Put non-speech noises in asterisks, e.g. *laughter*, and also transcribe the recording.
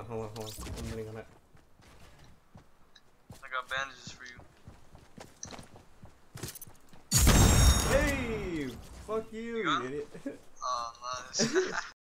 on, hold on, hold on. I'm getting on it. I got bandages for you. Hey! Fuck you, You you idiot. *laughs* Oh, nice. *laughs*